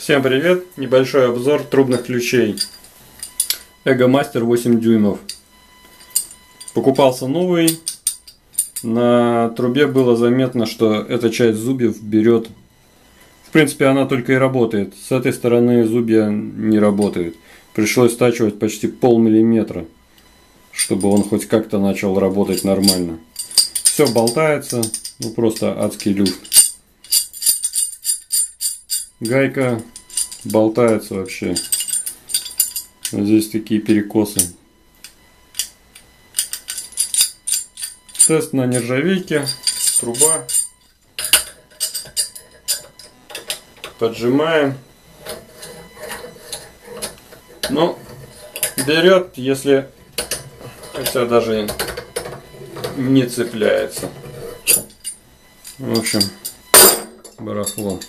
Всем привет! Небольшой обзор трубных ключей. Эго Мастер 8 дюймов. Покупался новый. На трубе было заметно, что эта часть зубьев берет. В принципе, она только и работает. С этой стороны зубья не работает. Пришлось стачивать почти пол миллиметра, чтобы он хоть как-то начал работать нормально. Все болтается, ну просто адский люфт. Гайка болтается вообще. Здесь такие перекосы. Тест на нержавейке. Труба. Поджимаем. Ну, берет, если хотя даже не цепляется. В общем, барахло.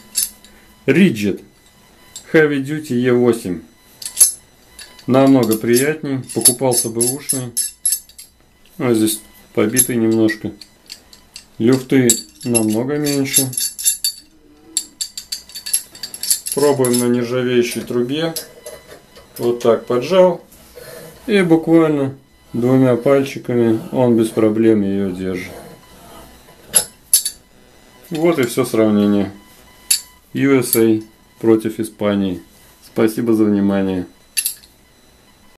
Риджит Heavy Duty E8. Намного приятней. Покупался бы ушный. А здесь побитый немножко. Люфты намного меньше. Пробуем на нержавеющей трубе. Вот так поджал. И буквально двумя пальчиками он без проблем ее держит. Вот и все сравнение. USA против Испании. Спасибо за внимание.